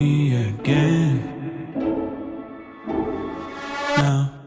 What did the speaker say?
me again. Now.